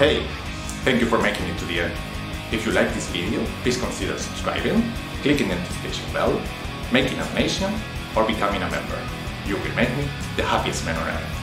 Hey, thank you for making it to the end. If you like this video, please consider subscribing, clicking the notification bell, making a donation, or becoming a member. You will make me the happiest man on earth.